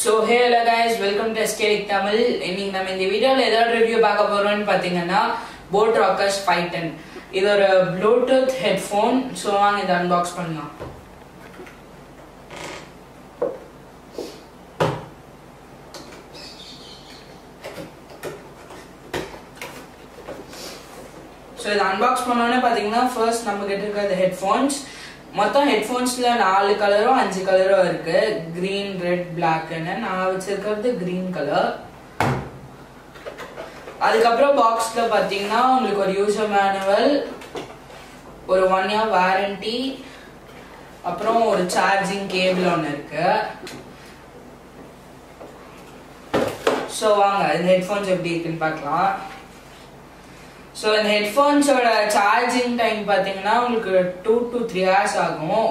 So hello guys welcome to எஸ்கேடிக் Tamil இன்னைக்கு நம்ம இந்த வீடியோவில் ஏதாவது ரிவ்யூ பார்க்க போகிறோம்னு பார்த்தீங்கன்னா போட் ராக்கர்ஸ் ஃபைவ் டென் இது ஒரு ப்ளூடூத் ஹெட்ஃபோன் ஸோ வாங்க இதை அன்பாக்ஸ் பண்ணலாம். ஸோ இதை அன்பாக்ஸ் பண்ணோன்னே பார்த்தீங்கன்னா ஃபர்ஸ்ட் நம்ம கிட்ட இருக்கிறது ஹெட்ஃபோன்ஸ் மொத்தம் ஹெட்ஃபோன்ஸ்ல நாலு கலரும் அஞ்சு கலரும் இருக்கு. கிரீன் ரெட் பிளாக்னு நான் வச்சிருக்கிறது கிரீன் கலர் அதுக்கப்புறம் பாக்ஸ்ல பாத்தீங்கன்னா உங்களுக்கு ஒரு யூசர் மேனுவல் ஒரு ஒன் இயர் வாரண்டி அப்புறம் ஒரு சார்ஜிங் கேபிள் ஒன்று இருக்கு. ஸோ வாங்க இந்த ஹெட்ஃபோன்ஸ் எப்படி இருக்குன்னு பார்க்கலாம். ஸோ இந்த ஹெட்ஃபோன்ஸோட சார்ஜிங் டைம் பார்த்தீங்கன்னா உங்களுக்கு டூ டு த்ரீ ஹவர்ஸ் ஆகும்.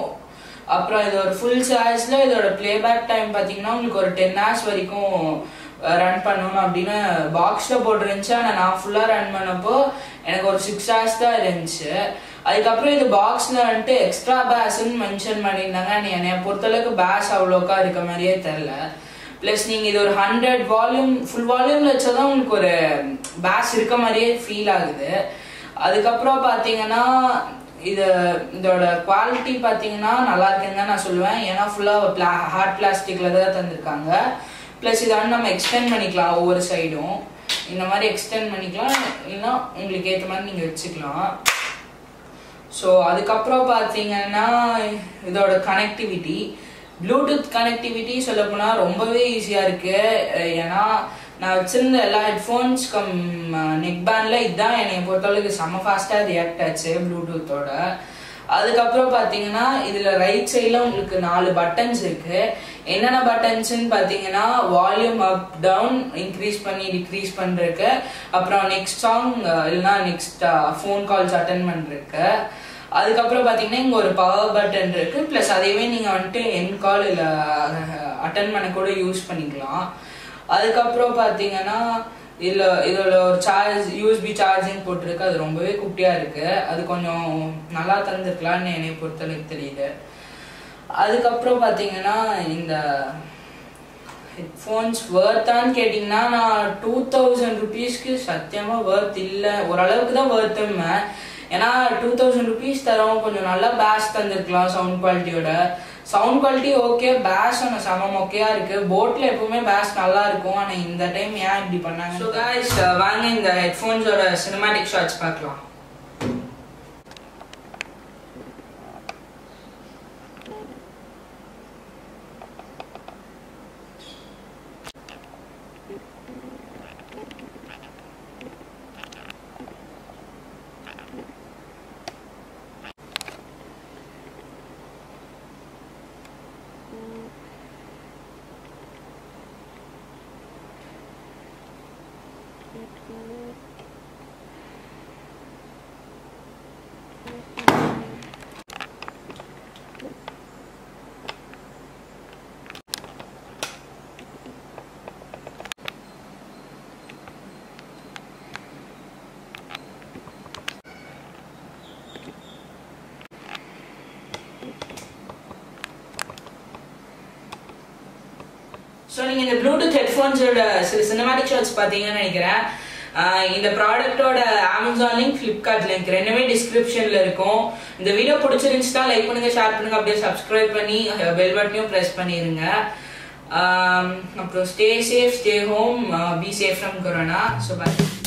அப்புறம் இது ஒரு ஃபுல் சார்ஜில் இதோட ப்ளேபேக் டைம் பார்த்தீங்கன்னா உங்களுக்கு ஒரு டென் ஹவர்ஸ் வரைக்கும் ரன் பண்ணணும் அப்படின்னு பாக்ஸில் போட்டுருந்துச்சு. ஆனால் நான் ஃபுல்லாக ரன் பண்ணப்போ எனக்கு ஒரு சிக்ஸ் ஹவர்ஸ் தான் இருந்துச்சு. அதுக்கப்புறம் இது பாக்ஸில் வந்துட்டு எக்ஸ்ட்ரா பேஸ்ன்னு மென்ஷன் பண்ணியிருந்தாங்க. என்னை பொறுத்தளவுக்கு பேஸ் அவ்வளோக்கா இருக்க மாதிரியே தெரில. ப்ளஸ் நீங்கள் இது ஒரு ஹண்ட்ரட் வால்யூம் ஃபுல் வால்யூமில் வச்சாதான் உங்களுக்கு ஒரு பேஸ் இருக்க மாதிரியே ஃபீல் ஆகுது. அதுக்கப்புறம் பார்த்தீங்கன்னா இது இதோட குவாலிட்டி பார்த்தீங்கன்னா நல்லா இருக்குன்னு தான் நான் சொல்லுவேன். ஏன்னா ஃபுல்லாக பிளா ஹார்ட் பிளாஸ்டிக்கில் தான் தந்திருக்காங்க. ப்ளஸ் இதை வந்து நம்ம எக்ஸ்டெண்ட் பண்ணிக்கலாம் ஒவ்வொரு சைடும் இந்த மாதிரி எக்ஸ்டெண்ட் பண்ணிக்கலாம். இல்லைன்னா உங்களுக்கு ஏற்ற மாதிரி நீங்கள் வச்சுக்கலாம். ஸோ அதுக்கப்புறம் பார்த்தீங்கன்னா இதோட கனெக்டிவிட்டி ப்ளூடூத் கனெக்டிவிட்டி சொல்ல போனால் ரொம்பவே ஈஸியாக இருக்கு. ஏன்னா நான் வச்சிருந்த எல்லா ஹெட்ஃபோன்ஸ் கம் நெக் பேண்டில் இதுதான் என்னை பொறுத்தளவுக்கு செம்ம ஃபாஸ்ட்டாக ரியாக்ட் ஆச்சு ப்ளூடூத்தோட அதுக்கப்புறம் பார்த்தீங்கன்னா இதில் ரைட் சைடில் உங்களுக்கு நாலு பட்டன்ஸ் இருக்கு. என்னென்ன பட்டன்ஸ்ன்னு பார்த்தீங்கன்னா வால்யூம் அப் டவுன் இன்க்ரீஸ் பண்ணி டிக்ரீஸ் பண்ணுறதுக்கு அப்புறம் நெக்ஸ்ட் சாங் இல்லைன்னா நெக்ஸ்ட் ஃபோன் கால்ஸ் அட்டன் பண்ணுறதுக்கு அதுக்கப்புறம் பார்த்தீங்கன்னா இங்கே ஒரு பவர் பட்டன் இருக்கு. ப்ளஸ் அதையுமே நீங்கள் வந்துட்டு என் கால் இல்லை அட்டன் பண்ண கூட யூஸ் பண்ணிக்கலாம். அதுக்கப்புறம் பார்த்தீங்கன்னா இதில் இதோட ஒரு சார்ஜ் யூஎஸ்பி சார்ஜிங் போட்டிருக்கு. அது ரொம்பவே குட்டியாக இருக்கு. அது கொஞ்சம் நல்லா தந்துருக்கலான்னு என்னை பொறுத்தளவுக்கு தெரியுது. அதுக்கப்புறம் பார்த்தீங்கன்னா இந்த ஹெட்ஃபோன்ஸ் வேர்த்தான்னு கேட்டிங்கன்னா நான் டூ தௌசண்ட் ருபீஸ்க்கு சத்தியமாக வேர்த் இல்லை. ஓரளவுக்கு தான் வேர்த்துமே ஏன்னா டூ தௌசண்ட் ருபீஸ் தரோம் கொஞ்சம் நல்லா பேஷ் தந்திருக்கலாம் சவுண்ட் குவாலிட்டியோட சவுண்ட் குவாலிட்டி ஓகே பேஷ் ஒன்று சமம் ஓகேயா இருக்கு. போட்ல எப்பவுமே பேஷ் நல்லா இருக்கும். ஆனால் இந்த டைம் ஏன் இப்படி பண்ணாங்க ஸோ வாங்க இந்த ஹெட்ஃபோன்ஸோட சினிமாட்டிக் ஷார்ட்ஸ் பார்க்கலாம். 嗯 ஸோ நீங்கள் இந்த ப்ளூடூத் ஹெட்ஃபோன்ஸோட சில சினிமாட்டிக் ஷார்ட்ஸ் பார்த்தீங்கன்னு நினைக்கிறேன். இந்த ப்ராடக்டோட அமேசான் லிங்க் ஃப்ளிப்கார்ட் லிங்க் ரெண்டுமே டிஸ்கிரிப்ஷனில் இருக்கும். இந்த வீடியோ பிடிச்சிருந்துச்சுன்னா லைக் பண்ணுங்க ஷேர் பண்ணுங்க அப்படியே சப்ஸ்கிரைப் பண்ணி பெல் பட்டனையும் ப்ரெஸ் பண்ணிடுங்க அப்புறம் stay safe stay home be safe from corona so bye